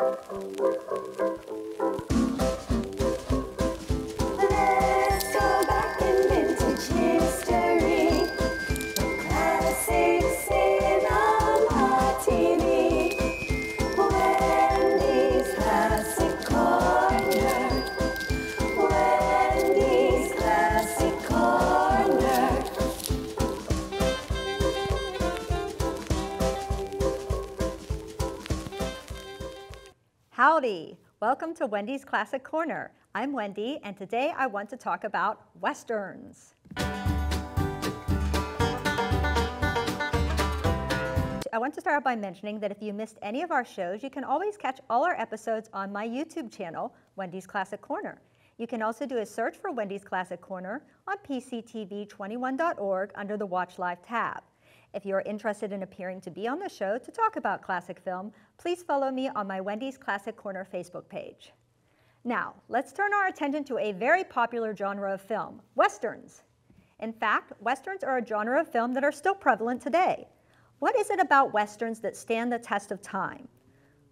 Thank you. Howdy! Welcome to Wendy's Classic Corner. I'm Wendy, and today I want to talk about Westerns. I want to start out by mentioning that if you missed any of our shows, you can always catch all our episodes on my YouTube channel, Wendy's Classic Corner. You can also do a search for Wendy's Classic Corner on PCTV21.org under the Watch Live tab. If you are interested in appearing to be on the show to talk about classic film, please follow me on my Wendy's Classic Corner Facebook page. Now, let's turn our attention to a very popular genre of film, Westerns. In fact, Westerns are a genre of film that are still prevalent today. What is it about Westerns that stand the test of time?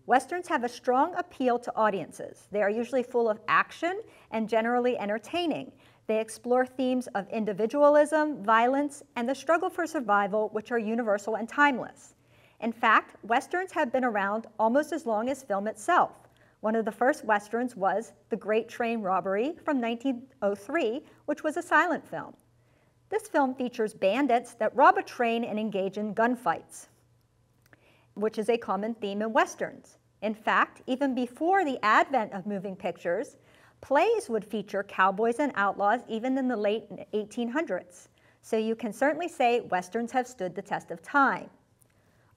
Westerns have a strong appeal to audiences. They are usually full of action and generally entertaining. They explore themes of individualism, violence, and the struggle for survival, which are universal and timeless. In fact, Westerns have been around almost as long as film itself. One of the first Westerns was The Great Train Robbery from 1903, which was a silent film. This film features bandits that rob a train and engage in gunfights, which is a common theme in Westerns. In fact, even before the advent of moving pictures, plays would feature cowboys and outlaws even in the late 1800s. So you can certainly say Westerns have stood the test of time.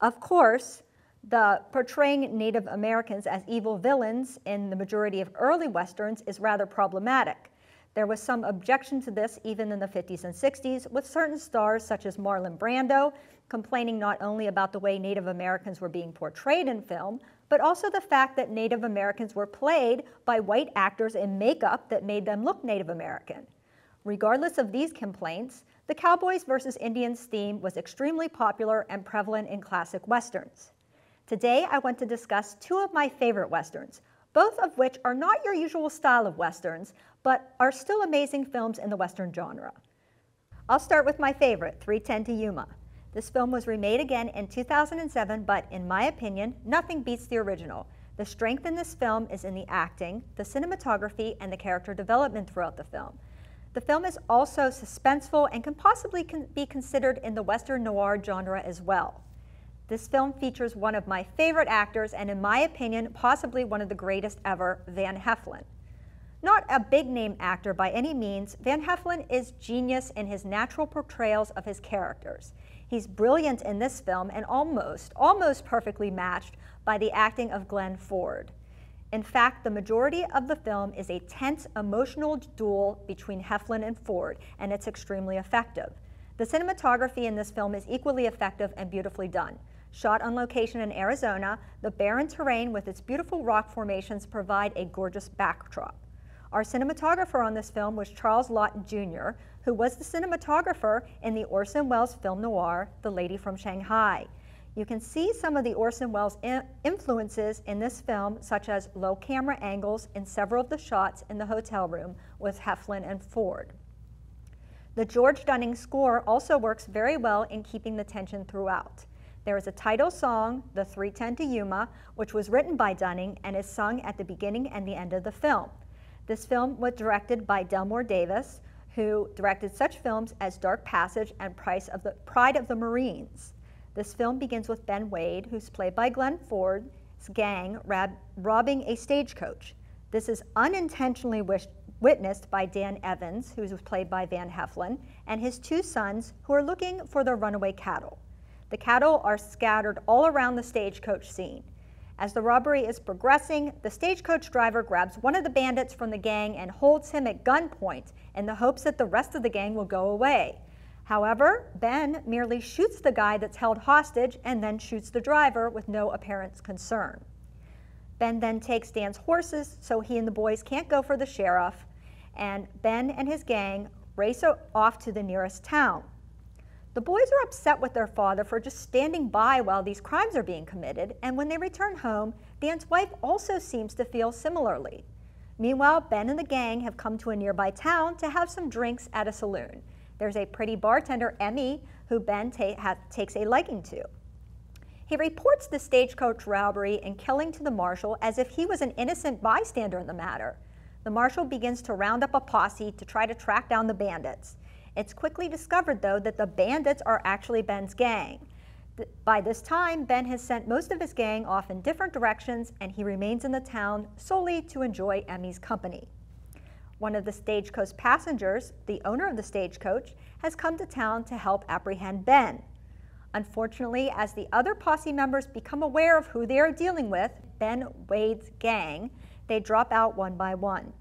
Of course, the portraying Native Americans as evil villains in the majority of early Westerns is rather problematic. There was some objection to this even in the 50s and 60s, with certain stars such as Marlon Brando complaining not only about the way Native Americans were being portrayed in film, but also the fact that Native Americans were played by white actors in makeup that made them look Native American. Regardless of these complaints, the Cowboys versus Indians theme was extremely popular and prevalent in classic Westerns. Today, I want to discuss two of my favorite Westerns, both of which are not your usual style of Westerns, but are still amazing films in the Western genre. I'll start with my favorite, 310 to Yuma. This film was remade again in 2007, but in my opinion, nothing beats the original. The strength in this film is in the acting, the cinematography, and the character development throughout the film. The film is also suspenseful and can possibly con be considered in the Western noir genre as well. This film features one of my favorite actors, and in my opinion, possibly one of the greatest ever, Van Heflin. Not a big name actor by any means, Van Heflin is genius in his natural portrayals of his characters. He's brilliant in this film and almost, almost perfectly matched by the acting of Glenn Ford. In fact, the majority of the film is a tense, emotional duel between Heflin and Ford, and it's extremely effective. The cinematography in this film is equally effective and beautifully done. Shot on location in Arizona, the barren terrain with its beautiful rock formations provide a gorgeous backdrop. Our cinematographer on this film was Charles Lawton Jr., who was the cinematographer in the Orson Welles film noir, The Lady from Shanghai. You can see some of the Orson Welles influences in this film, such as low camera angles in several of the shots in the hotel room with Heflin and Ford. The George Dunning score also works very well in keeping the tension throughout. There is a title song, The 310 to Yuma, which was written by Dunning and is sung at the beginning and the end of the film. This film was directed by Delmer Daves, who directed such films as Dark Passage and Price of the, Pride of the Marines. This film begins with Ben Wade, who's played by Glenn Ford's gang rab- robbing a stagecoach. This is unintentionally wish- witnessed by Dan Evans, who was played by Van Heflin, and his two sons, who are looking for their runaway cattle. The cattle are scattered all around the stagecoach scene. As the robbery is progressing, the stagecoach driver grabs one of the bandits from the gang and holds him at gunpoint in the hopes that the rest of the gang will go away. However, Ben merely shoots the guy that's held hostage and then shoots the driver with no apparent concern. Ben then takes Dan's horses so he and the boys can't go for the sheriff, and Ben and his gang race off to the nearest town. The boys are upset with their father for just standing by while these crimes are being committed, and when they return home, Dan's wife also seems to feel similarly. Meanwhile, Ben and the gang have come to a nearby town to have some drinks at a saloon. There's a pretty bartender, Emmy, who Ben ta takes a liking to. He reports the stagecoach robbery and killing to the marshal as if he was an innocent bystander in the matter. The marshal begins to round up a posse to try to track down the bandits. It's quickly discovered, though, that the bandits are actually Ben's gang. By this time, Ben has sent most of his gang off in different directions, and he remains in the town solely to enjoy Emmy's company. One of the stagecoach passengers, the owner of the stagecoach, has come to town to help apprehend Ben. Unfortunately, as the other posse members become aware of who they are dealing with, Ben Wade's gang, they drop out one by one.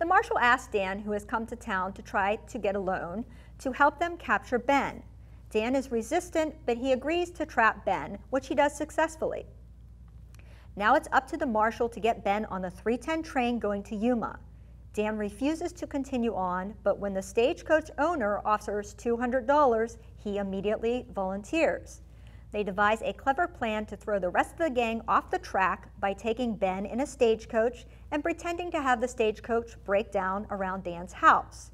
The marshal asks Dan, who has come to town to try to get a loan, to help them capture Ben. Dan is resistant, but he agrees to trap Ben, which he does successfully. Now it's up to the marshal to get Ben on the 310 train going to Yuma. Dan refuses to continue on, but when the stagecoach owner offers $200, he immediately volunteers. They devise a clever plan to throw the rest of the gang off the track by taking Ben in a stagecoach and pretending to have the stagecoach break down around Dan's house.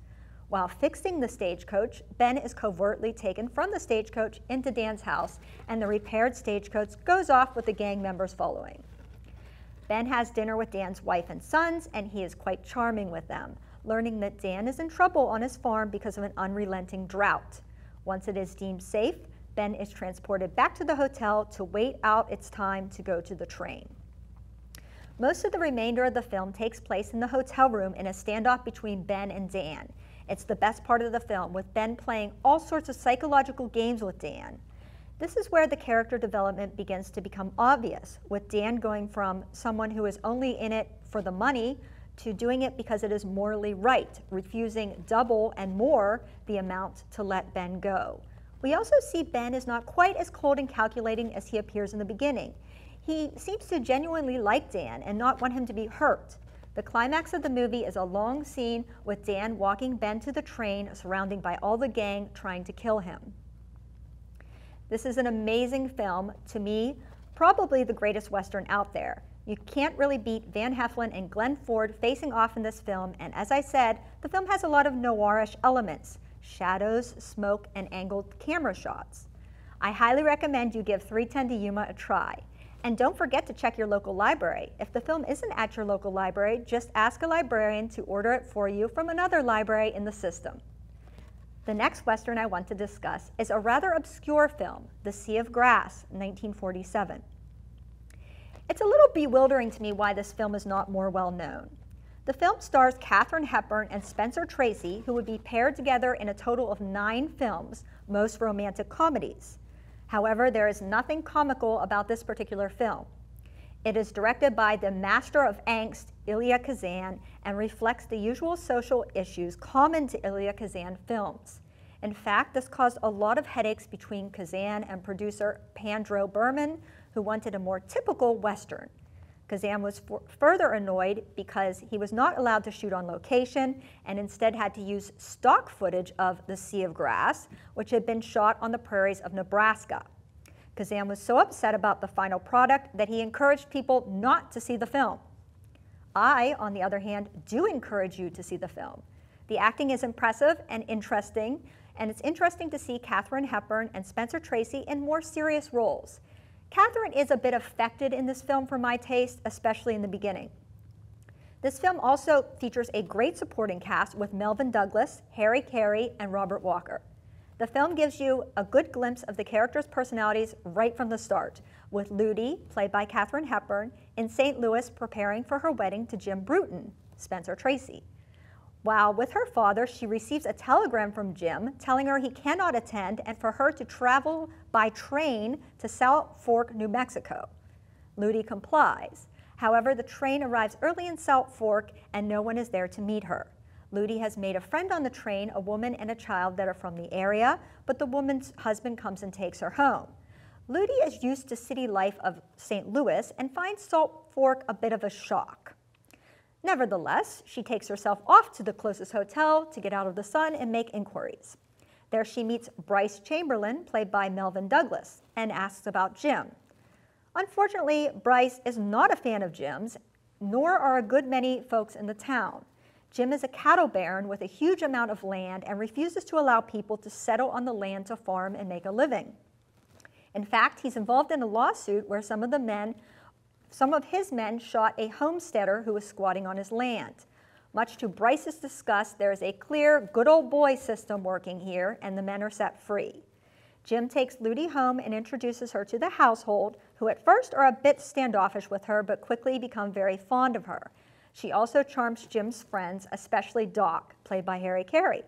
While fixing the stagecoach, Ben is covertly taken from the stagecoach into Dan's house, and the repaired stagecoach goes off with the gang members following. Ben has dinner with Dan's wife and sons, and he is quite charming with them, learning that Dan is in trouble on his farm because of an unrelenting drought. Once it is deemed safe, Ben is transported back to the hotel to wait out its time to go to the train. Most of the remainder of the film takes place in the hotel room in a standoff between Ben and Dan. It's the best part of the film, with Ben playing all sorts of psychological games with Dan. This is where the character development begins to become obvious, with Dan going from someone who is only in it for the money to doing it because it is morally right, refusing double and more the amount to let Ben go. We also see Ben is not quite as cold and calculating as he appears in the beginning. He seems to genuinely like Dan and not want him to be hurt. The climax of the movie is a long scene with Dan walking Ben to the train, surrounded by all the gang trying to kill him. This is an amazing film. To me, probably the greatest Western out there. You can't really beat Van Heflin and Glenn Ford facing off in this film, and as I said, the film has a lot of noirish elements shadows, smoke, and angled camera shots. I highly recommend you give 310 to Yuma a try. And don't forget to check your local library. If the film isn't at your local library, just ask a librarian to order it for you from another library in the system. The next Western I want to discuss is a rather obscure film, The Sea of Grass, 1947. It's a little bewildering to me why this film is not more well known. The film stars Katharine Hepburn and Spencer Tracy, who would be paired together in a total of nine films, most romantic comedies. However, there is nothing comical about this particular film. It is directed by the master of angst, Elia Kazan, and reflects the usual social issues common to Elia Kazan films. In fact, this caused a lot of headaches between Kazan and producer Pandro Berman, who wanted a more typical Western. Kazan was further annoyed because he was not allowed to shoot on location and instead had to use stock footage of the Sea of Grass, which had been shot on the prairies of Nebraska. Kazan was so upset about the final product that he encouraged people not to see the film. I, on the other hand, do encourage you to see the film. The acting is impressive and interesting, and it's interesting to see Katharine Hepburn and Spencer Tracy in more serious roles. Katharine is a bit affected in this film for my taste, especially in the beginning. This film also features a great supporting cast with Melvyn Douglas, Harry Carey, and Robert Walker. The film gives you a good glimpse of the characters' personalities right from the start, with Lutie, played by Katharine Hepburn, in St. Louis preparing for her wedding to Jim Brewton, Spencer Tracy. While with her father, she receives a telegram from Jim telling her he cannot attend and for her to travel by train to South Fork, New Mexico. Lutie complies. However, the train arrives early in South Fork and no one is there to meet her. Lutie has made a friend on the train, a woman and a child that are from the area, but the woman's husband comes and takes her home. Lutie is used to city life of St. Louis and finds Salt Fork a bit of a shock. Nevertheless, she takes herself off to the closest hotel to get out of the sun and make inquiries. There she meets Bryce Chamberlain, played by Melvyn Douglas, and asks about Jim. Unfortunately, Bryce is not a fan of Jim's, nor are a good many folks in the town. Jim is a cattle baron with a huge amount of land and refuses to allow people to settle on the land to farm and make a living. In fact, he's involved in a lawsuit where some of the men, some of his men shot a homesteader who was squatting on his land. Much to Bryce's disgust, there is a clear good old boy system working here, and the men are set free. Jim takes Lutie home and introduces her to the household, who at first are a bit standoffish with her, but quickly become very fond of her. She also charms Jim's friends, especially Doc, played by Harry Carey.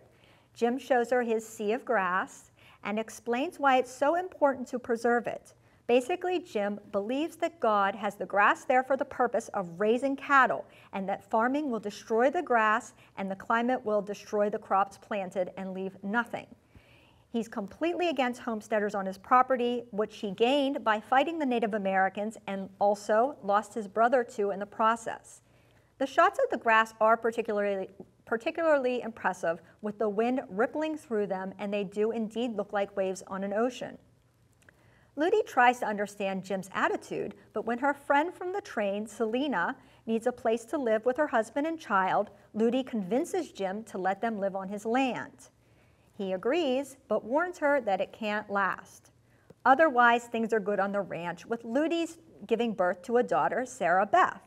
Jim shows her his sea of grass and explains why it's so important to preserve it. Basically, Jim believes that God has the grass there for the purpose of raising cattle and that farming will destroy the grass and the climate will destroy the crops planted and leave nothing. He's completely against homesteaders on his property, which he gained by fighting the Native Americans and also lost his brother to in the process. The shots of the grass are particularly, particularly impressive with the wind rippling through them, and they do indeed look like waves on an ocean. Lutie tries to understand Jim's attitude, but when her friend from the train, Selena, needs a place to live with her husband and child, Lutie convinces Jim to let them live on his land. He agrees, but warns her that it can't last. Otherwise, things are good on the ranch, with Lutie's giving birth to a daughter, Sarah Beth.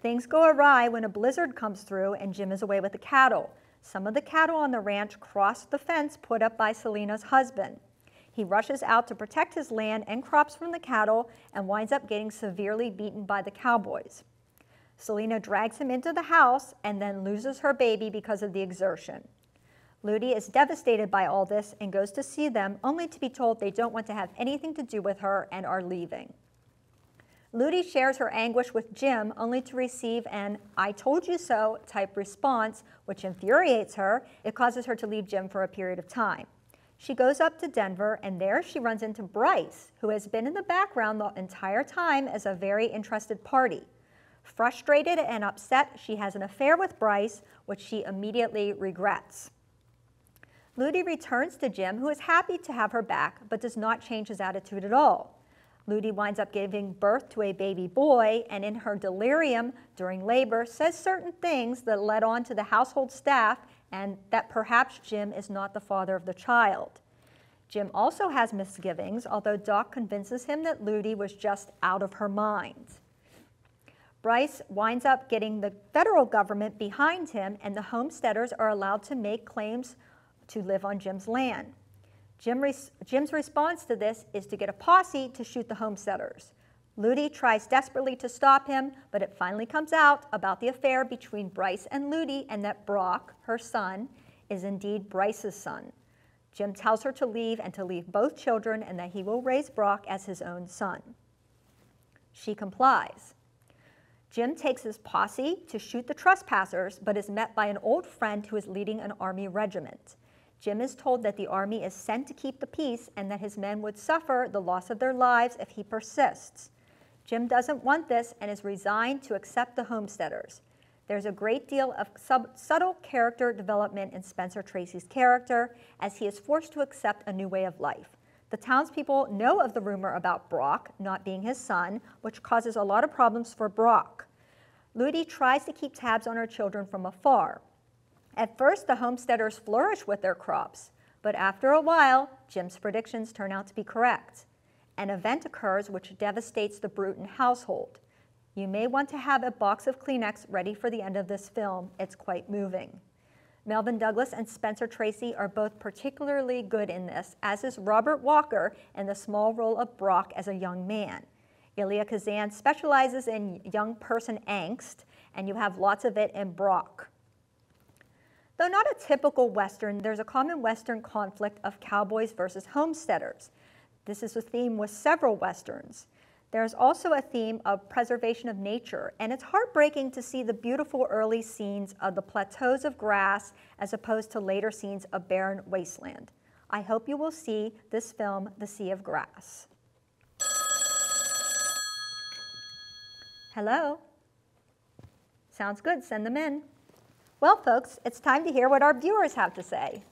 Things go awry when a blizzard comes through and Jim is away with the cattle. Some of the cattle on the ranch cross the fence put up by Selena's husband. He rushes out to protect his land and crops from the cattle and winds up getting severely beaten by the cowboys. Selena drags him into the house and then loses her baby because of the exertion. Lutie is devastated by all this and goes to see them, only to be told they don't want to have anything to do with her and are leaving. Lutie shares her anguish with Jim, only to receive an I told you so type response, which infuriates her. It causes her to leave Jim for a period of time. She goes up to Denver, and there she runs into Bryce, who has been in the background the entire time as a very interested party. Frustrated and upset, she has an affair with Bryce, which she immediately regrets. Lutie returns to Jim, who is happy to have her back, but does not change his attitude at all. Lutie winds up giving birth to a baby boy, and in her delirium during labor, says certain things that led on to the household staff and that perhaps Jim is not the father of the child. Jim also has misgivings, although Doc convinces him that Lutie was just out of her mind. Bryce winds up getting the federal government behind him, and the homesteaders are allowed to make claims to live on Jim's land. Jim res Jim's response to this is to get a posse to shoot the homesteaders. Lutie tries desperately to stop him, but it finally comes out about the affair between Bryce and Lutie and that Brock, her son, is indeed Bryce's son. Jim tells her to leave and to leave both children and that he will raise Brock as his own son. She complies. Jim takes his posse to shoot the trespassers, but is met by an old friend who is leading an army regiment. Jim is told that the army is sent to keep the peace and that his men would suffer the loss of their lives if he persists. Jim doesn't want this and is resigned to accept the homesteaders. There's a great deal of sub- subtle character development in Spencer Tracy's character as he is forced to accept a new way of life. The townspeople know of the rumor about Brock not being his son, which causes a lot of problems for Brock. Lutie tries to keep tabs on her children from afar. At first, the homesteaders flourish with their crops, but after a while, Jim's predictions turn out to be correct. An event occurs which devastates the Brewton household. You may want to have a box of Kleenex ready for the end of this film. It's quite moving. Melvyn Douglas and Spencer Tracy are both particularly good in this, as is Robert Walker in the small role of Brock as a young man. Elia Kazan specializes in young person angst, and you have lots of it in Brock. Though not a typical Western, there's a common Western conflict of cowboys versus homesteaders. This is a theme with several Westerns. There's also a theme of preservation of nature, and it's heartbreaking to see the beautiful early scenes of the plateaus of grass as opposed to later scenes of barren wasteland. I hope you will see this film, The Sea of Grass. Hello? Sounds good, send them in. Well, folks, it's time to hear what our viewers have to say.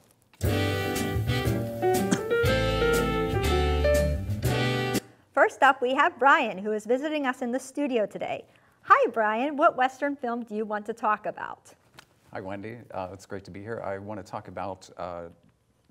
First up, we have Brian, who is visiting us in the studio today. Hi, Brian. What Western film do you want to talk about? Hi, Wendy. Uh, it's great to be here. I want to talk about uh,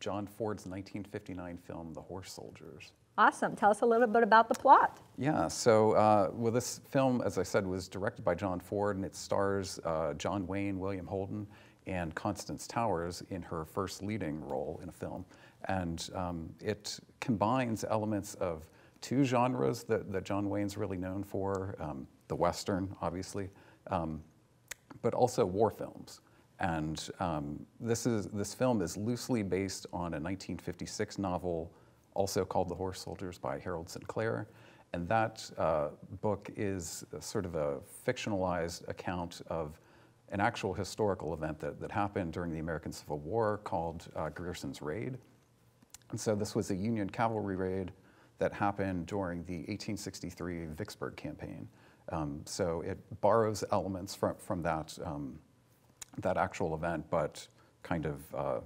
John Ford's 1959 film, The Horse Soldiers. Awesome. Tell us a little bit about the plot. Yeah, so uh, well, this film, as I said, was directed by John Ford, and it stars uh, John Wayne, William Holden, and Constance Towers in her first leading role in a film. And um, it combines elements of two genres that, that John Wayne's really known for um, the Western, obviously, um, but also war films. And um, this, is, this film is loosely based on a 1956 novel, also called The Horse Soldiers by Harold Sinclair. And that uh, book is sort of a fictionalized account of an actual historical event that, that happened during the American Civil War called uh, Grierson's Raid. And so this was a Union cavalry raid that happened during the 1863 Vicksburg campaign. Um, so it borrows elements from, from that, um, that actual event, but kind of uh,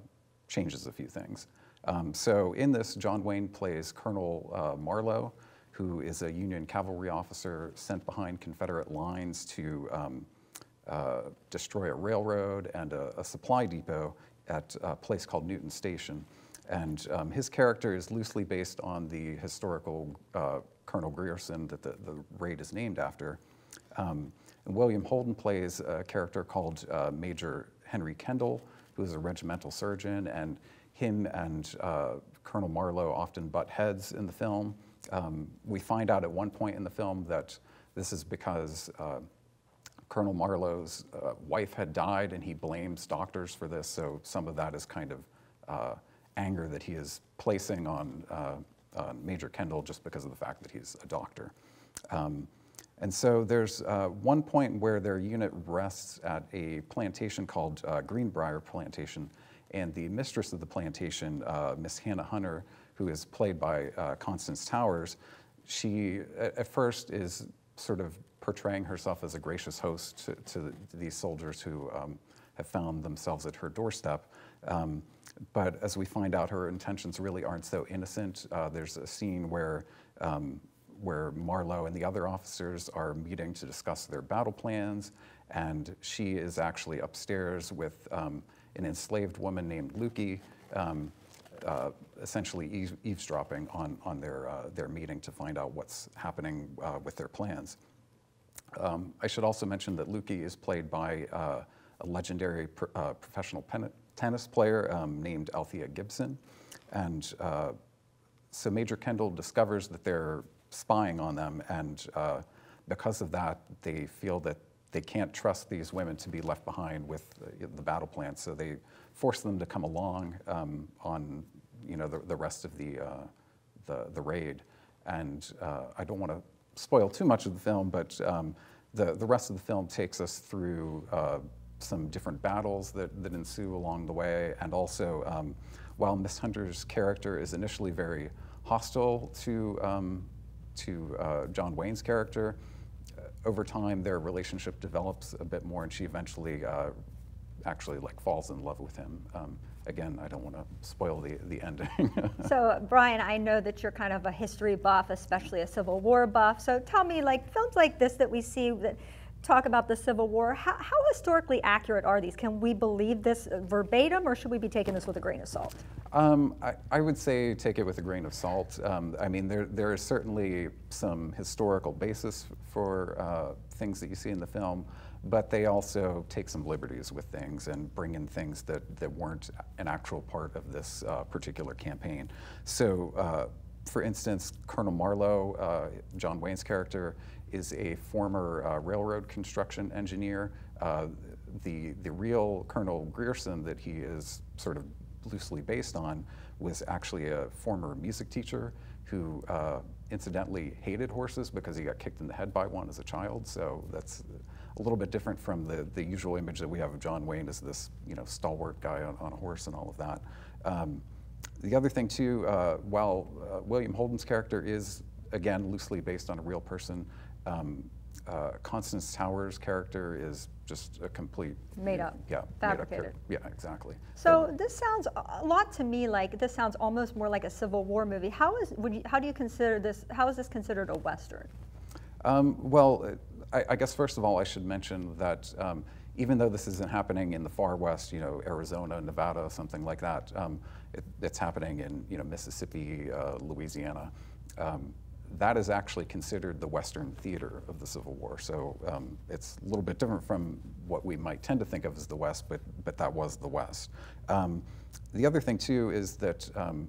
changes a few things. Um, so in this, John Wayne plays Colonel uh, Marlowe, who is a Union cavalry officer sent behind Confederate lines to um, uh, destroy a railroad and a, a, supply depot at a place called Newton Station. And um, his character is loosely based on the historical uh, Colonel Grierson that the, the raid is named after. Um, William Holden plays a character called uh, Major Henry Kendall, who is a regimental surgeon, and him and uh, Colonel Marlowe often butt heads in the film. Um, we find out at one point in the film that this is because uh, Colonel Marlowe's uh, wife had died and he blames doctors for this, so some of that is kind of uh, anger that he is placing on, uh, Major Kendall just because of the fact that he's a doctor. Um, and so there's uh, one point where their unit rests at a plantation called uh, Greenbrier Plantation, and the mistress of the plantation, uh, Miss Hannah Hunter, who is played by uh, Constance Towers, she at, first is sort of portraying herself as a gracious host to, to these soldiers who um, have found themselves at her doorstep. Um, but as we find out, her intentions really aren't so innocent. Uh, there's a scene where, um, where Marlowe and the other officers are meeting to discuss their battle plans, and she is actually upstairs with um, an enslaved woman named Lukey, um, uh, essentially eavesdropping on, on their, uh, their meeting to find out what's happening uh, with their plans. Um, I should also mention that Lukey is played by uh, a legendary pr uh, professional tennis player um, named Althea Gibson. And uh, so Major Kendall discovers that they're spying on them, and because of that, they feel that they can't trust these women to be left behind with the, battle plan, so they force them to come along um, on you know, the, the rest of the, uh, the, the, raid. And uh, I don't want to spoil too much of the film, but um, the, the rest of the film takes us through uh, some different battles that, that ensue along the way. And also, um, while Miss Hunter's character is initially very hostile to, um, to uh, John Wayne's character, over time their relationship develops a bit more and she eventually uh, actually like falls in love with him. Um, again, I don't want to spoil the, the ending. so, Brian, I know that you're kind of a history buff, especially a Civil War buff. So tell me, like films like this that we see that talk about the Civil War. How, how, historically accurate are these? Can we believe this verbatim, or should we be taking this with a grain of salt? Um, I, I, would say take it with a grain of salt. Um, I mean, there, there is certainly some historical basis for uh, things that you see in the film, but they also take some liberties with things and bring in things that, that weren't an actual part of this uh, particular campaign. So, uh, for instance, Colonel Marlowe, uh, John Wayne's character, is a former uh, railroad construction engineer. Uh, the, the real Colonel Grierson that he is sort of loosely based on was actually a former music teacher who uh, incidentally hated horses because he got kicked in the head by one as a child. So that's a little bit different from the, the usual image that we have of John Wayne as this you know stalwart guy on, on a horse and all of that. Um, the other thing too, uh, while uh, William Holden's character is again loosely based on a real person, um, uh, Constance Towers' character is just a complete Made up, Yeah, made up fabricated. yeah, exactly. So this sounds a lot to me like this sounds almost more like a Civil War movie. How is would you, how do you consider this? How is this considered a western? Um, well, I, I guess first of all, I should mention that um, even though this isn't happening in the far west, you know, Arizona, Nevada, something like that, um, it, it's happening in you know Mississippi, uh, Louisiana. Um, that is actually considered the Western theater of the Civil War. So um, it's a little bit different from what we might tend to think of as the West, but but that was the West. Um, the other thing too is that um,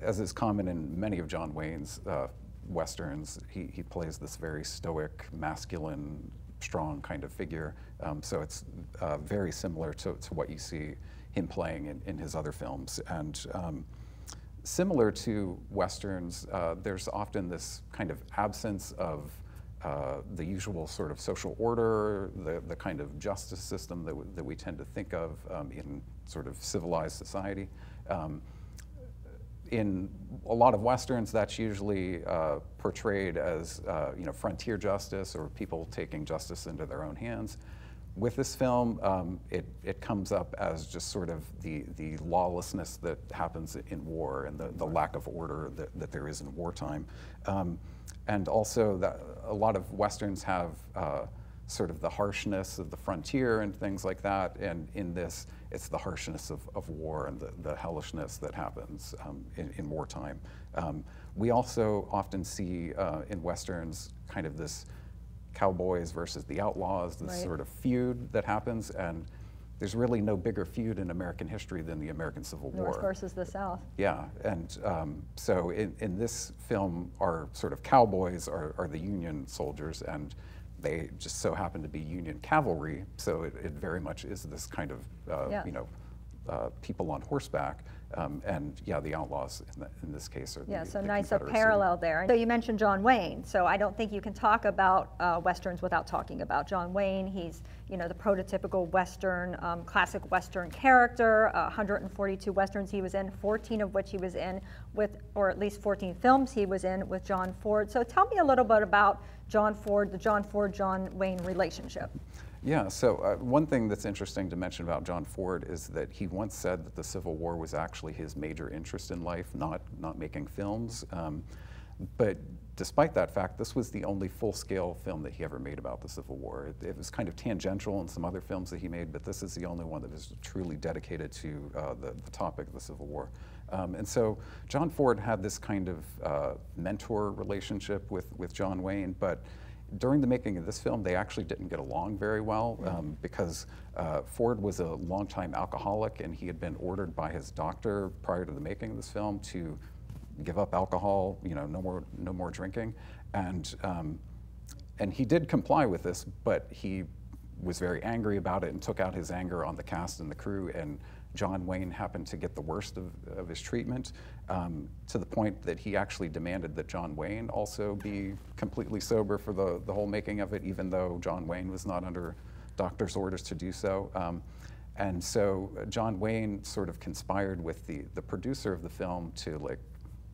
as is common in many of John Wayne's uh, westerns, he, he plays this very stoic, masculine, strong kind of figure. Um, so it's uh, very similar to, to what you see him playing in, in his other films. And um, similar to westerns, uh, there's often this kind of absence of uh, the usual sort of social order, the, the kind of justice system that, that we tend to think of um, in sort of civilized society. Um, in a lot of westerns, that's usually uh, portrayed as uh, you know frontier justice or people taking justice into their own hands. With this film, um, it, it comes up as just sort of the, the lawlessness that happens in war and the, the lack of order that, that there is in wartime. Um, and also that a lot of westerns have uh, sort of the harshness of the frontier and things like that. And in this, it's the harshness of, of war and the, the hellishness that happens um, in, in wartime. Um, we also often see uh, in westerns kind of this cowboys versus the outlaws, this Right. sort of feud that happens. And there's really no bigger feud in American history than the American Civil War. North versus the South. Yeah, and um, so in, in this film, our sort of cowboys are, are the Union soldiers, and they just so happen to be Union cavalry. So it, it very much is this kind of, uh, Yeah. you know, uh, people on horseback. Um, and yeah, the outlaws in, the, in this case are Yeah, the, so the nice a parallel there. So you mentioned John Wayne. So I don't think you can talk about uh, westerns without talking about John Wayne. He's you know the prototypical western, um, classic western character. Uh, 142 westerns he was in, 14 of which he was in with, or at least 14 films he was in with John Ford. So tell me a little bit about John Ford, the John Ford John Wayne relationship. Yeah, so uh, one thing that's interesting to mention about John Ford is that he once said that the Civil War was actually his major interest in life, not, not making films. Um, but despite that fact, this was the only full scale film that he ever made about the Civil War. It, it was kind of tangential in some other films that he made, but this is the only one that is truly dedicated to uh, the, the topic of the Civil War. Um, and so John Ford had this kind of uh, mentor relationship with, with John Wayne, but during the making of this film, they actually didn't get along very well um, because uh, Ford was a longtime alcoholic and he had been ordered by his doctor prior to the making of this film to give up alcohol, you know, no more, no more drinking. And, um, and he did comply with this, but he was very angry about it and took out his anger on the cast and the crew. And John Wayne happened to get the worst of, of his treatment um, to the point that he actually demanded that John Wayne also be completely sober for the, the whole making of it, even though John Wayne was not under doctor's orders to do so. Um, and so uh, John Wayne sort of conspired with the, the producer of the film to like,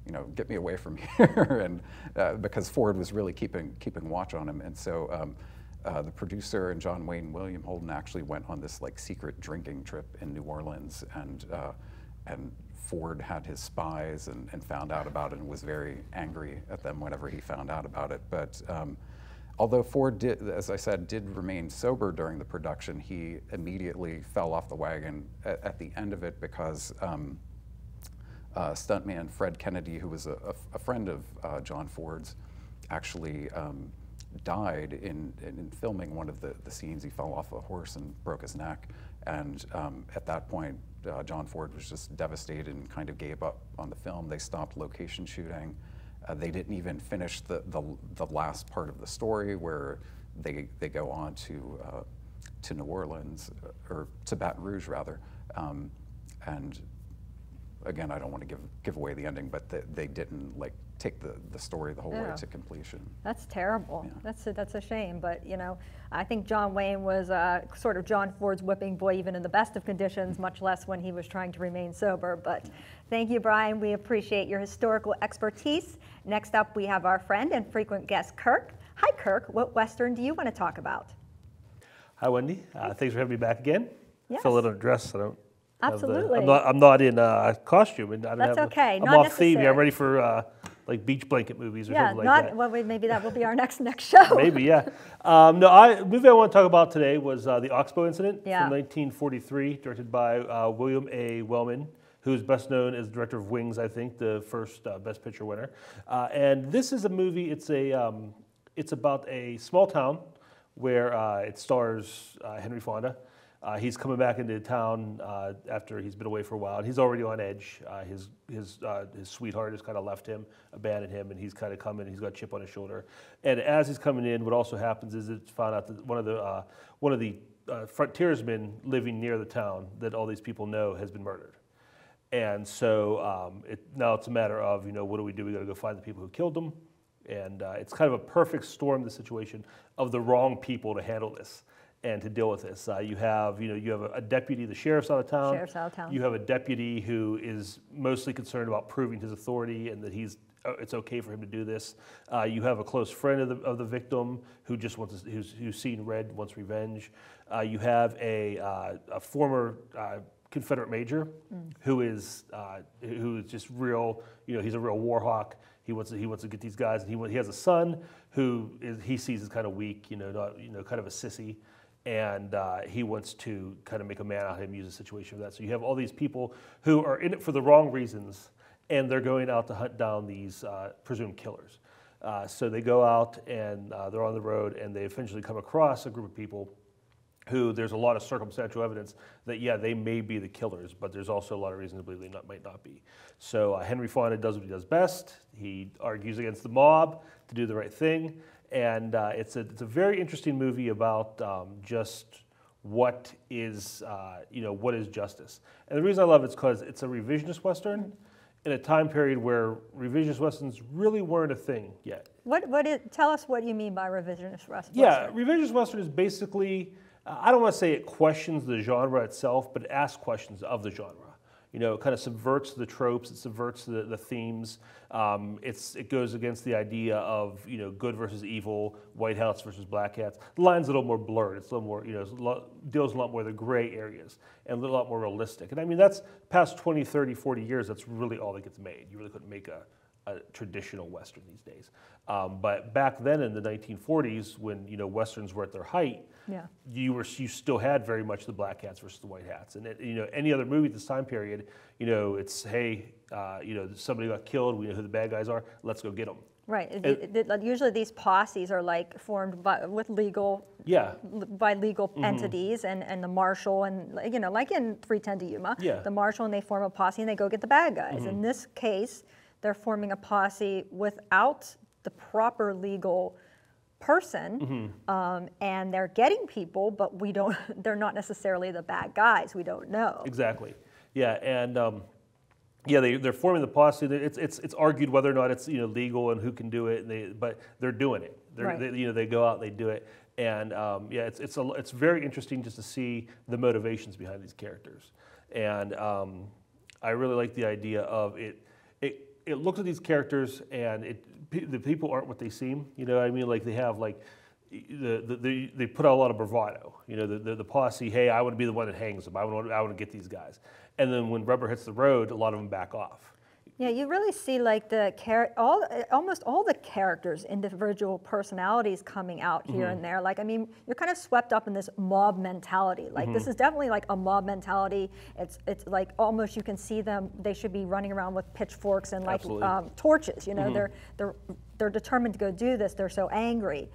you know, get me away from here, and uh, because Ford was really keeping keeping watch on him, and so um, uh, the producer and John Wayne William Holden actually went on this like secret drinking trip in New Orleans, and uh, and Ford had his spies and, and found out about it and was very angry at them whenever he found out about it, but. Um, Although Ford did, as I said, did remain sober during the production, he immediately fell off the wagon at, at the end of it because um, uh, stuntman Fred Kennedy, who was a, a, a friend of uh, John Ford's, actually um, died in, in filming one of the, the scenes. He fell off a horse and broke his neck. And um, at that point, uh, John Ford was just devastated and kind of gave up on the film. They stopped location shooting. Uh, they didn't even finish the, the, the last part of the story where they, they go on to, uh, to New Orleans, uh, or to Baton Rouge rather. Um, and again, I don't want to give, give away the ending, but they, they didn't like take the, the story the whole way to completion. That's terrible. Yeah. That's a, that's a shame. But you know, I think John Wayne was uh, sort of John Ford's whipping boy, even in the best of conditions, much less when he was trying to remain sober. But thank you, Brian. We appreciate your historical expertise. Next up, we have our friend and frequent guest, Kirk. Hi, Kirk. What Western do you want to talk about? Hi, Wendy. Uh, thanks for having me back again. Yes. Feel a little dressed. I don't. have the- Absolutely. I'm not. I'm not in uh, costume, and I don't That's have. okay, I'm not off theme. here. I'm ready for uh, like beach blanket movies or Yeah, something not like that. well. we- Maybe that will be our next next show. Maybe, yeah. Um, no, I movie I want to talk about today was uh, the Oxbow incident Yeah. from 1943, directed by uh, William A. Wellman, who is best known as director of Wings, I think, the first uh, Best Picture winner. Uh, and this is a movie. It's a um, it's about a small town where uh, it stars uh, Henry Fonda. Uh, he's coming back into town uh, after he's been away for a while, and he's already on edge. Uh, his his uh, his sweetheart has kind of left him, abandoned him, and he's kind of coming. He's got a chip on his shoulder. And as he's coming in, what also happens is it's found out that one of the uh, one of the uh, frontiersmen living near the town that all these people know has been murdered. And so um, it, now it's a matter of, you know, what do we do? We got to go find the people who killed them. And it's kind of a perfect storm, the situation of the wrong people to handle this and to deal with this. Uh, you have, you know, you have a, a deputy, the sheriff's out of town. Sheriff's out of town. You have a deputy who is mostly concerned about proving his authority and that he's uh, it's okay for him to do this. Uh, you have a close friend of the, of the victim who just wants to, who's, who's seen red, wants revenge. Uh, you have a, uh, a former uh, Confederate major who is uh, who is just real. You know, he's a real war hawk. He wants to, he wants to get these guys. And he he has a son who is, he sees as kind of weak. You know, not you know kind of a sissy and uh, he wants to kind of make a man out of him, use a situation for that. So you have all these people who are in it for the wrong reasons, and they're going out to hunt down these uh, presumed killers. Uh, so they go out and uh, they're on the road, and they eventually come across a group of people who there's a lot of circumstantial evidence that yeah they may be the killers, but there's also a lot of reason to believe they not, might not be. So uh, Henry Fonda does what he does best. He argues against the mob to do the right thing, and uh, it's a it's a very interesting movie about um, just what is uh, you know what is justice. And the reason I love it is because it's a revisionist western in a time period where revisionist westerns really weren't a thing yet. What what is? Tell us what you mean by revisionist Western. Yeah, revisionist western is basically uh, I don't want to say it questions the genre itself, but it asks questions of the genre. You know, it kind of subverts the tropes, it subverts the, the themes. Um, it's, it goes against the idea of you know good versus evil, white hats versus black hats. The line's a little more blurred. It's a little more you know deals a lot more the gray areas and a lot more realistic. And I mean that's past 20, 30, 40 years. That's really all that gets made. You really couldn't make a, a traditional western these days. Um, but back then in the 1940s, when you know westerns were at their height, Yeah. you were you still had very much the black hats versus the white hats, and it, you know any other movie at this time period, you know it's hey, uh, you know somebody got killed, we know who the bad guys are, let's go get them. Right. it- usually these posses are like formed by, with legal Yeah, by legal entities and, and the marshal and like, you know like in 310 to Yuma Yeah. The marshal and they form a posse and they go get the bad guys in this case they're forming a posse without the proper legal person Mm-hmm. um, and they're getting people but we don't they're not necessarily the bad guys we don't know exactly. Yeah, and um, yeah, they they're forming the posse. It's it's it's argued whether or not it's you know legal and who can do it. And they, but they're doing it. They're, Right. they, you know they go out and they do it. And um, yeah, it's it's a, it's very interesting just to see the motivations behind these characters. And um, I really like the idea of it. It looks at these characters and it the people aren't what they seem. You know, what I mean, like they have like the, the, the, they put out a lot of bravado. You know, the, the, the posse, hey, I want to be the one that hangs them. I want, to, I want to get these guys. And then when rubber hits the road, a lot of them back off. Yeah, you really see like the char- all almost all the characters, individual personalities coming out here Mm-hmm. and there. Like I mean, you're kind of swept up in this mob mentality. Like Mm-hmm. this is definitely like a mob mentality. It's it's like almost you can see them. They should be running around with pitchforks and like Mm-hmm. um, torches. You know, they're they're they're determined to go do this. They're so angry.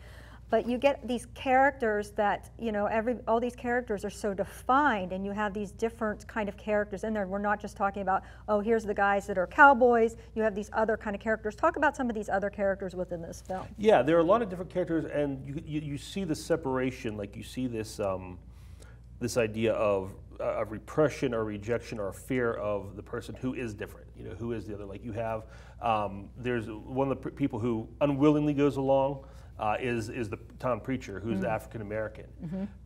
But you get these characters that you know every all these characters are so defined, and you have these different kind of characters in there. We're not just talking about oh here's the guys that are cowboys. You have these other kind of characters. Talk about some of these other characters within this film. Yeah, there are a lot of different characters, and you, you, you see the separation. Like you see this um, this idea of of repression or rejection or fear of the person who is different. You know, who is the other. Like you have um, there's one of the people who unwillingly goes along. Uh, is is the town preacher who's African American,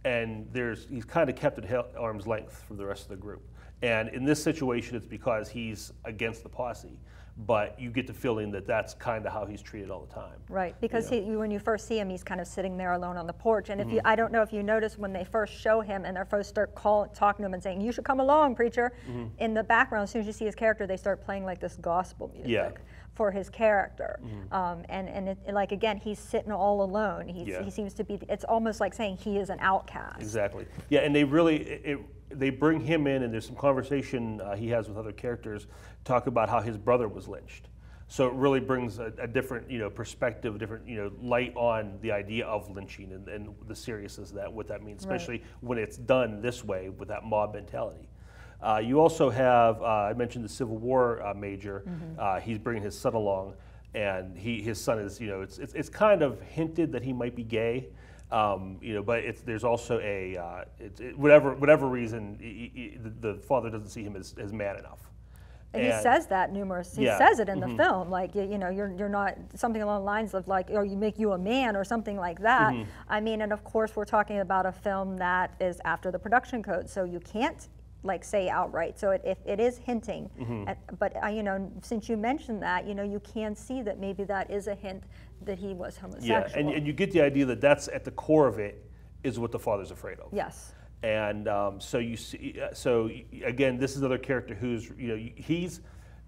and there's he's kind of kept at arm's length from the rest of the group. And in this situation, it's because he's against the posse. But you get the feeling that that's kind of how he's treated all the time. Right, because Yeah. he, when you first see him, he's kind of sitting there alone on the porch. And if Mm-hmm. you, I don't know if you notice when they first show him and they first start call, talking to him and saying, "You should come along, preacher." In the background, as soon as you see his character, they start playing like this gospel music Yeah. Mm-hmm. for his character. Um, and and it, like again, he's sitting all alone. He's, Yeah. He seems to be. It's almost like saying he is an outcast. Exactly. Yeah, and they really it, it- they bring him in, and there's some conversation uh, he has with other characters, talk about how his brother was lynched. So it really brings a, a different, you know, perspective, a different, you know, light on the idea of lynching and, and the seriousness of that, what that means, Right. especially when it's done this way with that mob mentality. Uh, you also have, uh, I mentioned the Civil War uh, major. Uh, he's bringing his son along, and he his son is, you know, it's it's, it's kind of hinted that he might be gay. Um, you know, but it's, there's also a uh, it, it, whatever whatever reason he, he, the, the father doesn't see him as, as man enough. And he says that numerous. He Yeah, says it in the film, like you, you know, you're you're not something along the lines of like, or you make you a man or something like that. Mm-hmm. I mean, and of course, we're talking about a film that is after the production code, so you can't like say outright. So it, if it is hinting, Mm-hmm. at, but uh, you know, since you mentioned that, you know, you can see that maybe that is a hint that he was homosexual. Yeah, and, and you get the idea that that's at the core of it is what the father's afraid of. yes. And um, so you see, uh, so again, this is another character who's, you know, he's,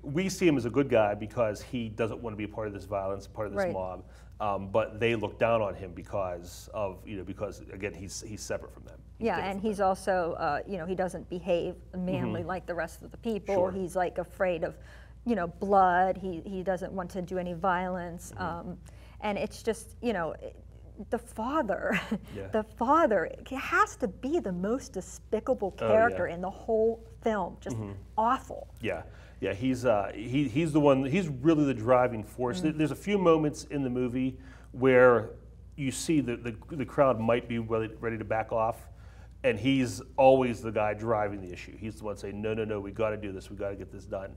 we see him as a good guy because he doesn't want to be part of this violence, part of this Right. mob. Um, but they look down on him because of, you know, because again, he's he's separate from them. Yeah, and he's also, uh, you know, he doesn't behave manly like the rest of the people. Sure. He's like afraid of, you know, blood. He he doesn't want to do any violence. Mm-hmm. Um, and it's just, you know, the father, Yeah. the father has to be the most despicable Oh, yeah. character in the whole film. Just awful. Yeah, yeah, he's uh, he, he's the one. He's really the driving force. There- There's a few moments in the movie where you see that the, the crowd might be ready, ready to back off, and he's always the guy driving the issue. He's the one saying, "No, no, no, we got to do this. We got to get this done."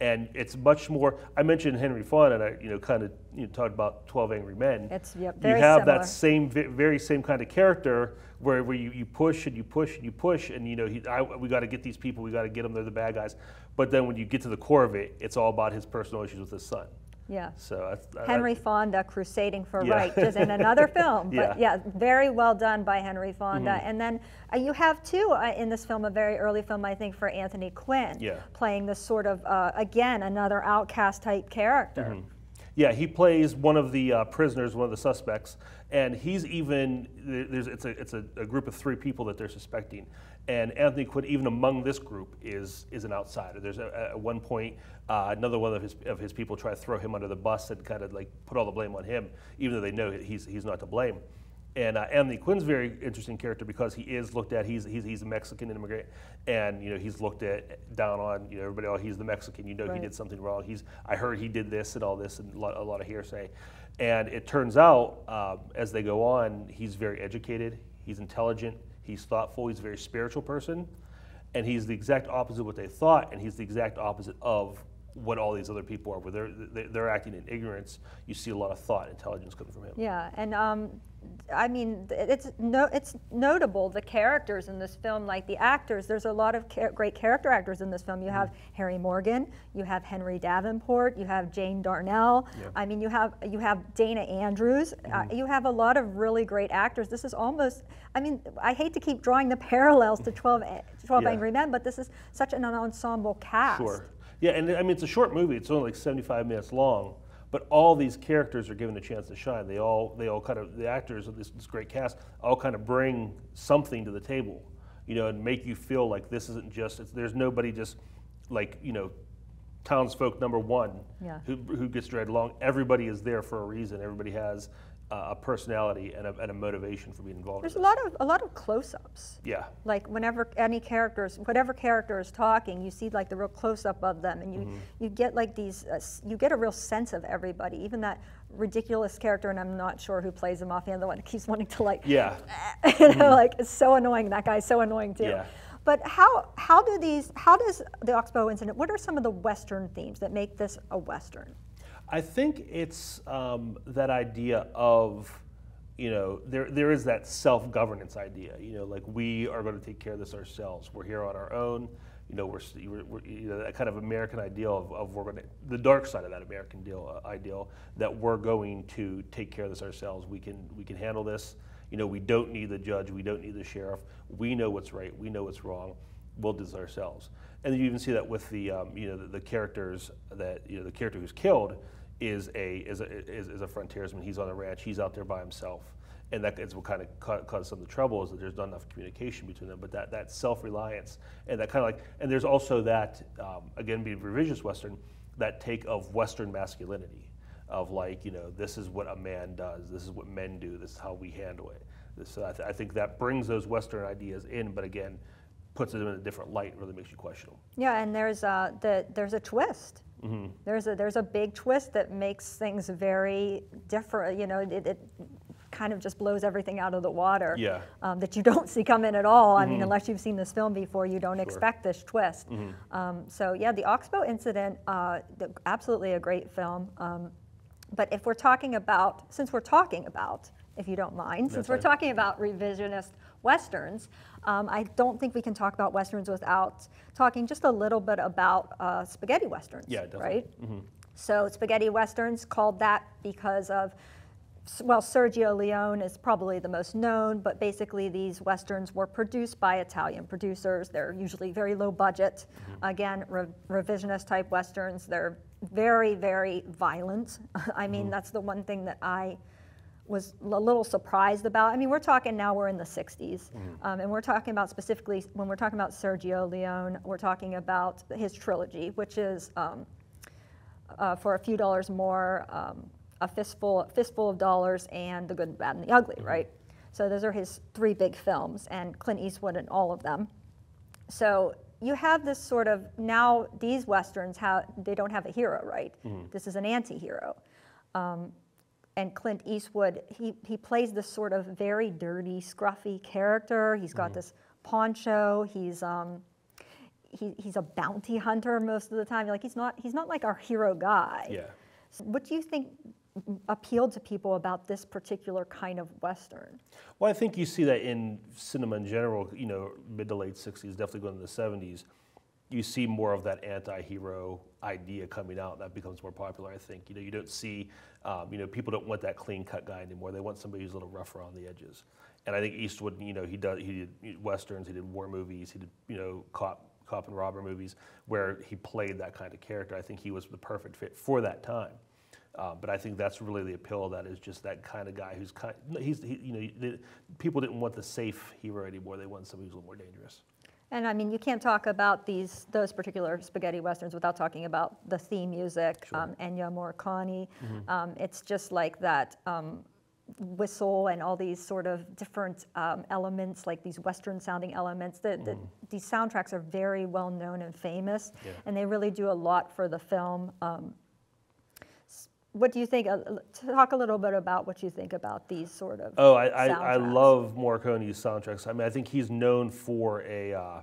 And it's much more. I mentioned Henry Fonda, and I, you know, kind of you know, talked about Twelve Angry Men. It's, yep, you have similar. that same very same kind of character where, where you, you push and you push and you push and you know he, I, we got to get these people we got to get them they're the bad guys but then when you get to the core of it it's all about his personal issues with his son Yeah. so that's, that- Henry Fonda crusading for Yeah. right, just in another film. But Yeah. yeah, very well done by Henry Fonda. Mm-hmm. And then uh, you have too uh, in this film a very early film, I think, for Anthony Quinn, Yeah. playing this sort of uh, again another outcast type character. Mm-hmm. Yeah, he plays one of the uh, prisoners, one of the suspects, and he's even there's it's a it's a, a group of three people that they're suspecting, and Anthony Quinn, even among this group, is is an outsider. There's a, at one point uh, another one of his of his people try to throw him under the bus and kind of like put all the blame on him, even though they know he's he's not to blame. And uh, Anthony Quinn's very interesting character because he is looked at. He's, he's he's a Mexican immigrant, and you know he's looked at down on. You know everybody. Oh, he's the Mexican. You know he did something wrong. He's I heard he did this and all this and a lot, a lot of hearsay. And it turns out uh, as they go on, he's very educated. He's intelligent. He's thoughtful. He's a very spiritual person, and he's the exact opposite of what they thought. And he's the exact opposite of what all these other people are. Where they're they're- acting in ignorance. You see a lot of thought, intelligence coming from him. Yeah, and um, I mean, it's no, it's notable the characters in this film, like the actors. There's a lot of great character actors in this film. You mm-hmm. have Harry Morgan, you have Henry Davenport, you have Jane Darwell. I mean, you have you have Dana Andrews. Uh, mm-hmm. you have a lot of really great actors. This is almost. I mean, I hate to keep drawing the parallels to 12, eh, 12 Yeah. Angry Men, but this is such an ensemble cast. Sure. Yeah, and I mean it's a short movie. It's only like 75 minutes long, but all these characters are given a chance to shine. They all they all kind of the actors of this, this great cast all kind of bring something to the table, you know, and make you feel like this isn't just it's, there's nobody just like you know townsfolk number one Yeah. who, who gets dragged along. Everybody is there for a reason. Everybody has a personality and a, and a motivation for being involved. There's a lot of a lot of close-ups. Yeah. like whenever any characters whatever character is talking you see like the real close-up of them and you Mm-hmm. you get like these uh, you get a real sense of everybody even that ridiculous character and i'm not sure who plays him offhand the one that keeps wanting to like Yeah. you know like it's so annoying that guy's so annoying too Yeah. but how how do these how does the oxbow incident what are some of the western themes that make this a western I think it's um, that idea of, you know, there, there is that self governance idea, you know, like we are going to take care of this ourselves. We're here on our own. You know, we're, we're, you know that kind of American ideal of, of we're going to the dark side of that American deal uh, ideal that we're going to take care of this ourselves. We can we can handle this. You know, we don't need the judge. We don't need the sheriff. We know what's right. We know what's wrong. We'll do this ourselves. And you even see that with the um, you know the, the characters that you know the character who's killed is a is a is, is a frontiersman. He's on a ranch. He's out there by himself, and that is what kind of ca- caused some of the trouble is that there's not enough communication between them. But that that self reliance and that kind of like and there's also that um, again being revisionist Western that take of Western masculinity of like you know this is what a man does. This is what men do. This is how we handle it. This, I, th- I think that brings those Western ideas in, but again puts it in a different light. Really makes you question them. Yeah, and there's a the, there's a twist. Mm-hmm. There's a there's a big twist that makes things very different. You know, it, it kind of just blows everything out of the water. Yeah. Mm-hmm. Um, that you don't see coming at all. I mean, unless you've seen this film before, you don't expect this twist. Mm-hmm. Um, so yeah, the Oxbow incident, uh, the, absolutely a great film. Um, but if we're talking about, since we're talking about, if you don't mind, since That's we're fine. talking about revisionist westerns, um, I don't think we can talk about westerns without talking just a little bit about uh, spaghetti westerns. Yeah, definitely. Mm-hmm. Right. So spaghetti westerns called that because of, well, Sergio Leone is probably the most known, but basically these westerns were produced by Italian producers. They're usually very low budget. Again, re- revisionist type westerns. They're very, very violent. I mean, that's the one thing that I was a little surprised about. I mean, we're talking now, we're in the 60s, um, and we're talking about specifically, when we're talking about Sergio Leone, we're talking about his trilogy, which is um, uh, For a Few Dollars More, um, A Fistful, Fistful of Dollars, and The Good, the Bad, and the Ugly, right? So those are his three big films, and Clint Eastwood in all of them. So you have this sort of now these westerns have they don't have a hero, right? This is an anti-hero. And Clint Eastwood, he, he plays this sort of very dirty, scruffy character. He's got this poncho. He's um, he, he's a bounty hunter most of the time. Like he's not he's not like our hero guy. Yeah. So what do you think appealed to people about this particular kind of western? Well, I think you see that in cinema in general, you know, mid to late 60s, definitely going to the 70s. You see more of that anti-hero idea coming out. That becomes more popular, I think. You know, you don't see, um, you know, people don't want that clean-cut guy anymore. They want somebody who's a little rougher on the edges. And I think Eastwood, you know, he does he did westerns, he did war movies, he did, you know, cop cop and robber movies where he played that kind of character. I think he was the perfect fit for that time. Uh, but I think that's really the appeal of that is just that kind of guy who's kind. He's he, you know the, people didn't want the safe hero anymore. They wanted somebody who's a little more dangerous. And I mean, you can't talk about these those particular spaghetti westerns without talking about the theme music, um, Ennio Morricone. Um, it's just like that um, whistle and all these sort of different um, elements, like these western-sounding elements. The, the, These soundtracks are very well known and famous, Yeah. and they really do a lot for the film. What do you think? Uh, talk a little bit about what you think about these sort of. Oh, I, I, I love Morricone's soundtracks. I mean, I think he's known for a uh,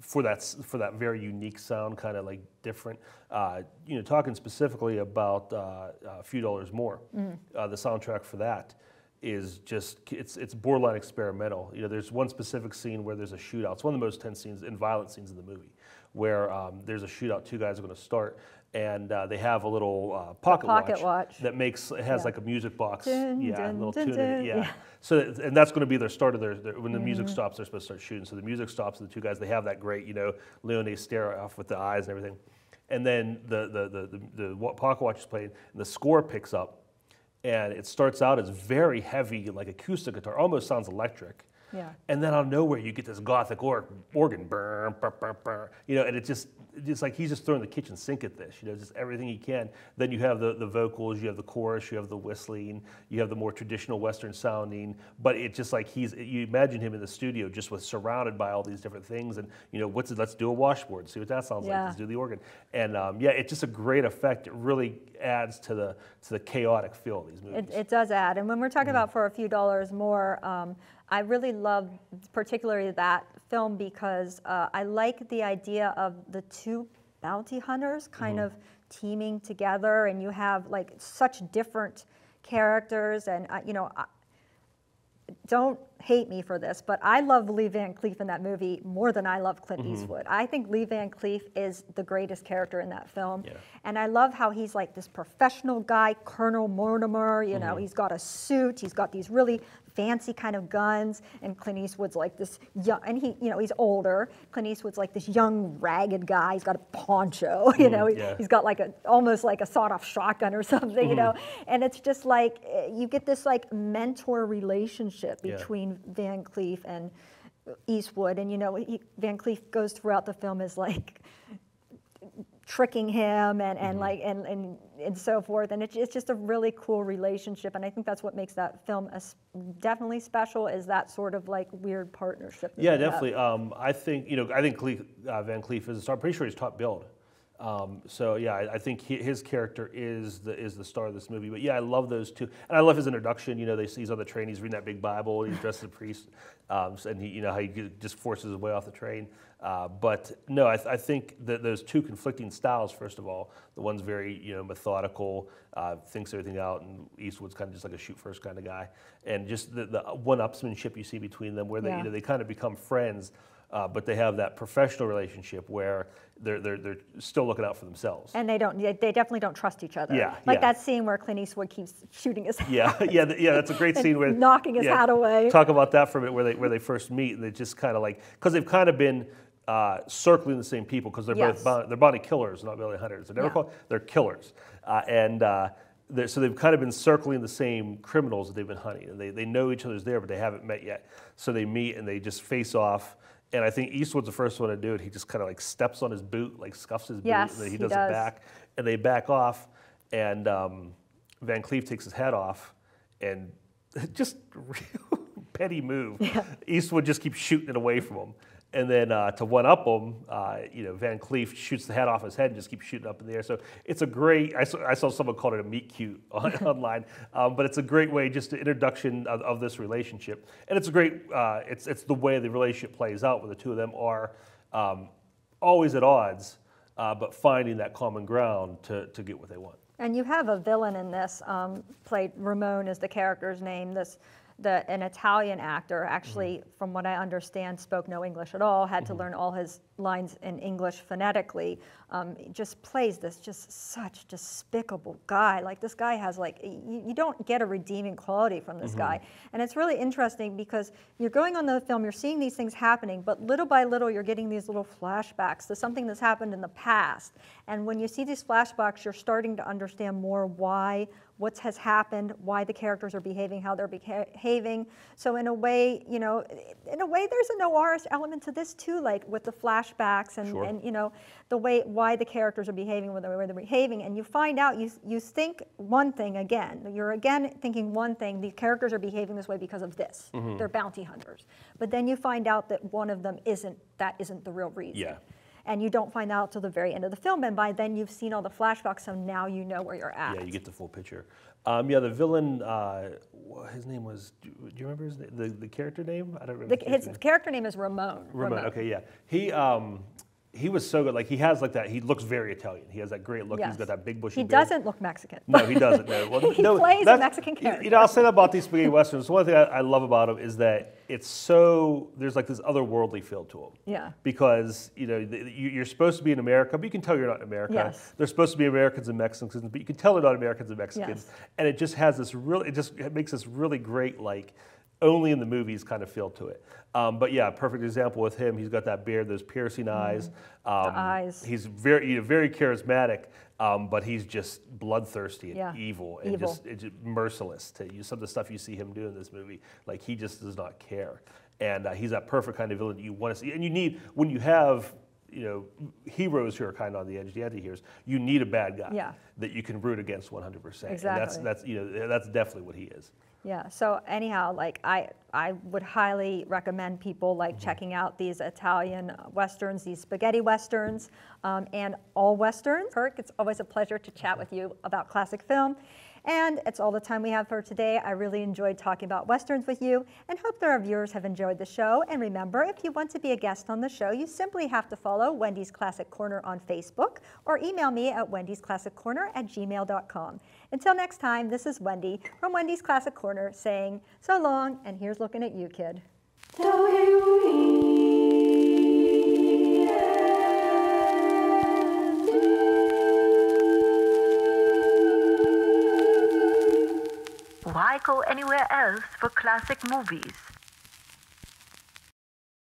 for that for that very unique sound, kind of like different. Uh, you know, talking specifically about uh, a few dollars more, uh, the soundtrack for that is just it's it's borderline experimental. You know, there's one specific scene where there's a shootout. It's one of the most tense scenes and violent scenes in the movie, where um, there's a shootout. Two guys are going to start. And uh, they have a little uh, pocket, pocket watch. that makes it has Yeah. like a music box, Dun, yeah, dun, a little dun, tune in it, yeah. yeah. So, th- and that's going to be their start of their, their when the music Mm-hmm. stops, they're supposed to start shooting. So the music stops, and the two guys, they have that great, you know, Leone stare off with the eyes and everything. And then the, the, the, the, the wa- pocket watch is playing, and the score picks up, and it starts out as very heavy, like acoustic guitar, almost sounds electric. Yeah. And then out of nowhere, you get this gothic or- organ, burr, burr, burr, burr, you know, and it just, it's just like he's just throwing the kitchen sink at this, you know, just everything he can. Then you have the, the vocals, you have the chorus, you have the whistling, you have the more traditional Western sounding, but it's just like he's, you imagine him in the studio just with surrounded by all these different things, and you know, what's it? Let's do a washboard, see what that sounds Yeah. like. Let's do the organ, and um, yeah, it's just a great effect. It really adds to the to the chaotic feel of these movies. It, it does add. And when we're talking about for a few dollars more, um, I really love particularly that film because uh, I like the idea of the two bounty hunters kind Mm-hmm. of teaming together, and you have like such different characters. And uh, you know, I, don't hate me for this, but I love Lee Van Cleef in that movie more than I love Clint Mm-hmm. Eastwood. I think Lee Van Cleef is the greatest character in that film. Yeah. And I love how he's like this professional guy, Colonel Mortimer, you Mm-hmm. know, he's got a suit, he's got these really fancy kind of guns, and Clint Eastwood's like this young, and he, you know, he's older. Clint Eastwood's like this young, ragged guy. He's got a poncho, you know, he- Mm-hmm. yeah. he's got like a, almost like a sawed-off shotgun or something, you know, Mm-hmm. and it's just like, eh, you get this like mentor relationship Yeah. Between Van Cleef and Eastwood, and you know, he, Van Cleef goes throughout the film as like, tricking him and, and like and, and and so forth and it's, it's just a really cool relationship and i think that's what makes that film as definitely special is that sort of like weird partnership Yeah, definitely. Um, I think you know. I think Cleef, uh, Van Cleef is a star. I'm pretty sure he's top billed. Um, so yeah, I, I think he, his character is the is the star of this movie. But yeah, I love those two, and I love his introduction. You know, they, he's on the train, he's reading that big Bible, he's dressed as a priest, um, and he you know how he just forces his way off the train. Uh, but no, I, th- I think that those two conflicting styles. First of all, the one's very you know methodical, uh, thinks everything out, and Eastwood's kind of just like a shoot first kind of guy, and just the, the one-upsmanship you see between them, where they Yeah. you know they kind of become friends. Uh, but they have that professional relationship where they're, they're, they're still looking out for themselves. and they don't they definitely don't trust each other Yeah, like yeah. that scene where clint eastwood keeps shooting his Yeah, yeah, yeah. That's a great scene where knocking his yeah, hat away. Talk about that for a minute, where they where they first meet, and they just kind of like because they've kind of been uh, circling the same people because they're Yes. both they're bounty killers, not bounty hunters. They're never Yeah. called they're killers, uh, and uh, they're, so they've kind of been circling the same criminals that they've been hunting, and they they know each other's there, but they haven't met yet. So they meet and they just face off. And I think Eastwood's the first one to do it. He just kind of like steps on his boot, like scuffs his Yes, boot, and then he, he does, does. it back, and they back off, and um, Van Cleef takes his hat off, and just real petty move. Eastwood just keeps shooting it away from him. And then uh, to one up him, uh, you know, Van Cleef shoots the hat off his head and just keeps shooting up in the air. So it's a great. I saw, I saw someone called it a meet cute on, online, um, but it's a great way just the introduction of, of this relationship, and it's a great. Uh, it's it's the way the relationship plays out where the two of them are um, always at odds, uh, but finding that common ground to to get what they want. And you have a villain in this, um, played Ramon is the character's name. This, the an Italian actor, actually, Mm-hmm. from what I understand, spoke no English at all. Had to learn all his lines in English phonetically. Um, just plays this just such despicable guy. Like this guy has like you, you don't get a redeeming quality from Mm-hmm. this guy. And it's really interesting because you're going on the film, you're seeing these things happening, but little by little you're getting these little flashbacks to something that's happened in the past. And when you see these flashbacks, you're starting to understand more why what has happened, why the characters are behaving, how they're behaving. So in a way, you know, in a way, there's a noirish element to this too, like with the flashbacks and, Sure. and you know, the way why the characters are behaving, the way they're behaving, and you find out you you think one thing again. You're again thinking one thing. The characters are behaving this way because of this. Mm-hmm. They're bounty hunters. But then you find out that one of them isn't. That isn't the real reason. Yeah. And you don't find out till the very end of the film, and by then you've seen all the flashbacks, so now you know where you're at. Yeah, you get the full picture. Um, yeah, the villain, uh, his name was. Do you remember his name? The, the character name? I don't remember. The, his character name. character name is Ramon. Ramon. Okay, yeah. He um, he was so good. Like he has like that. He looks very Italian. He has that great look. Yes. He's got that big bushy. He beard. doesn't look Mexican. No, he doesn't. No. Well, He no, plays a Mexican you- character. You know, I'll say that about these spaghetti westerns. One thing I, I love about them is that it's so there's like this otherworldly feel to them. Yeah. Because you know the, you, you're supposed to be in America, but you can tell you're not in America. Yes. They're supposed to be Americans and Mexicans, but you can tell they're not Americans and Mexicans. Yes. And it just has this really, it just it makes this really great like only in the movies kind of feel to it. Um, but yeah, perfect example with him. He's got that beard, those piercing eyes. Um, eyes. He's very, you know, very charismatic, um, but he's just bloodthirsty and Yeah. evil and Evil. just, just merciless to you. Some of the stuff you see him do in this movie, like he just does not care. And uh, he's that perfect kind of villain that you want to see. And you need when you have you know heroes who are kind of on the edge, the anti-heroes. You need a bad guy Yeah. that you can root against 100. percent And that's Exactly. that's you know that's definitely what he is. Yeah. So anyhow, like I, I would highly recommend people like Mm-hmm. checking out these Italian westerns, these spaghetti westerns, um, and all westerns. Kirk, it's always a pleasure to chat with you about classic film. And it's all the time we have for today. I really enjoyed talking about Westerns with you and hope that our viewers have enjoyed the show. And remember, if you want to be a guest on the show, you simply have to follow Wendy's Classic Corner on Facebook or email me at wendysclassiccorner at gmail.com. Until next time, this is Wendy from Wendy's Classic Corner saying so long, and here's looking at you, kid. Why go anywhere else for classic movies?